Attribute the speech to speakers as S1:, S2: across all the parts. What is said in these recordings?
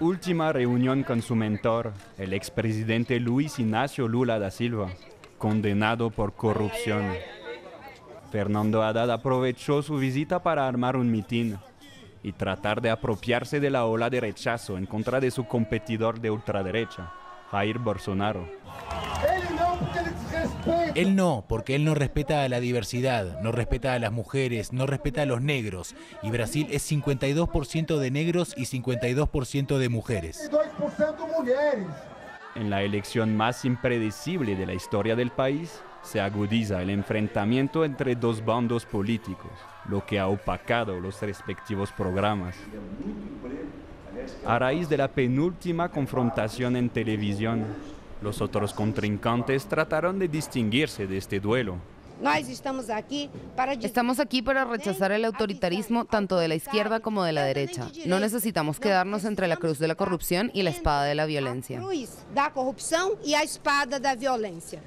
S1: última reunión con su mentor, el expresidente Luis Ignacio Lula da Silva, condenado por corrupción. Fernando Haddad aprovechó su visita para armar un mitin y tratar de apropiarse de la ola de rechazo en contra de su competidor de ultraderecha, Jair Bolsonaro.
S2: Él no, porque él no respeta a la diversidad, no respeta a las mujeres, no respeta a los negros. Y Brasil es 52% de negros y 52% de mujeres.
S1: En la elección más impredecible de la historia del país, se agudiza el enfrentamiento entre dos bandos políticos, lo que ha opacado los respectivos programas. A raíz de la penúltima confrontación en televisión, los otros contrincantes trataron de distinguirse de este duelo.
S3: estamos aquí para
S4: rechazar el autoritarismo tanto de la izquierda como de la derecha. No necesitamos quedarnos entre la cruz de la corrupción y la espada de la violencia.
S3: y la espada de la violencia.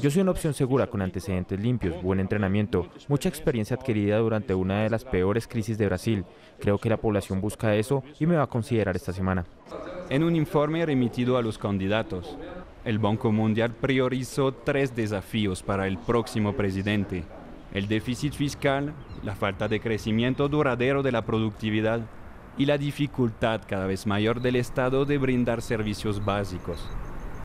S5: Yo soy una opción segura con antecedentes limpios, buen entrenamiento, mucha experiencia adquirida durante una de las peores crisis de Brasil. Creo que la población busca eso y me va a considerar esta semana.
S1: En un informe remitido a los candidatos, el Banco Mundial priorizó tres desafíos para el próximo presidente. El déficit fiscal, la falta de crecimiento duradero de la productividad y la dificultad cada vez mayor del Estado de brindar servicios básicos.